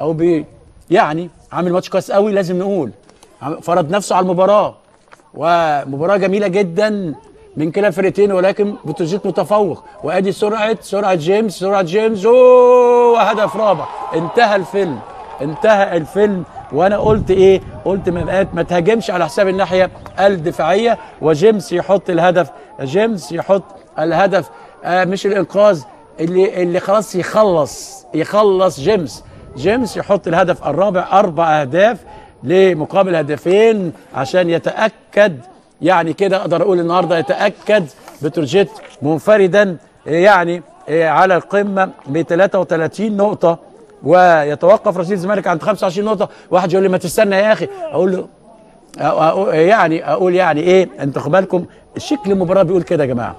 أو بي يعني عامل ماتش كويس قوي لازم نقول. فرض نفسه على المباراة. ومباراة جميلة جدا من كلا الفرقتين ولكن بتروجيت متفوق. وأدي سرعة سرعة جيمس سرعة جيمس. أوه هدف رابع. انتهى الفيلم. انتهى الفيلم. وأنا قلت إيه؟ قلت ما ما تهاجمش على حساب الناحية الدفاعية وجيمس يحط الهدف جيمس يحط الهدف. آه مش الإنقاذ اللي اللي خلاص يخلص يخلص جيمس. جيمس يحط الهدف الرابع أربع أهداف لمقابل هدفين عشان يتأكد يعني كده أقدر أقول النهارده يتأكد بتروجيت منفردا يعني على القمة ب 33 نقطة. ويتوقف رصيد الزمالك عند 25 نقطة. واحد يقول لي ما تستنى يا أخي. أقول له أقول يعني أقول يعني إيه أنتوا بالكم شكل المباراة بيقول كده يا جماعة.